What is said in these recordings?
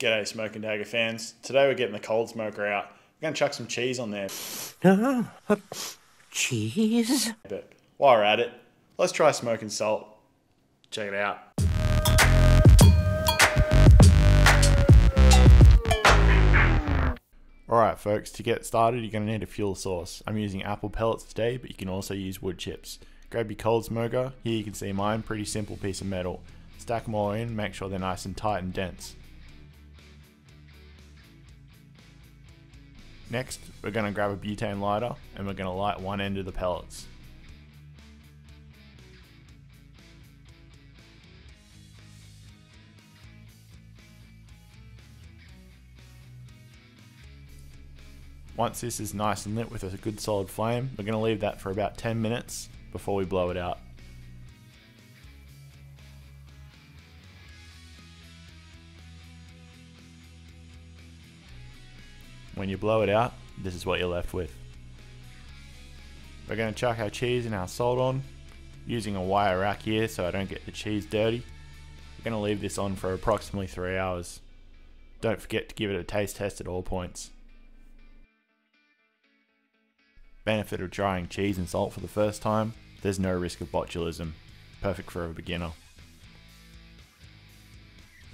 G'day Smoke and Dagger fans. Today we're getting the cold smoker out. We're going to chuck some cheese on there. Uh, cheese? But while we're at it, let's try smoking salt. Check it out. Alright folks, to get started you're going to need a fuel source. I'm using apple pellets today, but you can also use wood chips. Grab your cold smoker, here you can see mine, pretty simple piece of metal. Stack them all in, make sure they're nice and tight and dense. Next, we're going to grab a butane lighter and we're going to light one end of the pellets. Once this is nice and lit with a good solid flame, we're going to leave that for about 10 minutes before we blow it out. When you blow it out, this is what you're left with. We're going to chuck our cheese and our salt on, using a wire rack here so I don't get the cheese dirty. We're going to leave this on for approximately 3 hours. Don't forget to give it a taste test at all points. Benefit of trying cheese and salt for the first time, there's no risk of botulism. Perfect for a beginner.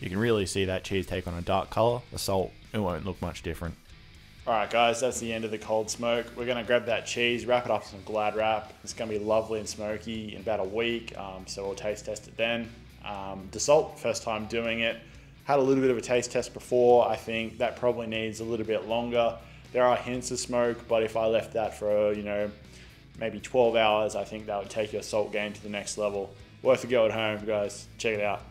You can really see that cheese take on a dark colour, the salt, it won't look much different. Alright guys, that's the end of the cold smoke. We're to grab that cheese, wrap it up in some glad wrap. It's to be lovely and smoky in about a week, um, so we'll taste test it then. Um, the salt, first time doing it, had a little bit of a taste test before. I think that probably needs a little bit longer. There are hints of smoke, but if I left that for, you know, maybe 12 hours, I think that would take your salt game to the next level. Worth a go at home, guys. Check it out.